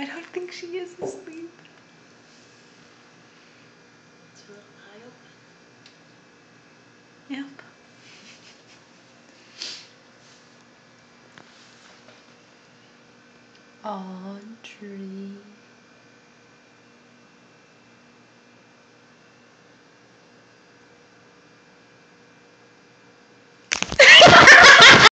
I don't think she is asleep. It's a little eye open. Yep. Audrey.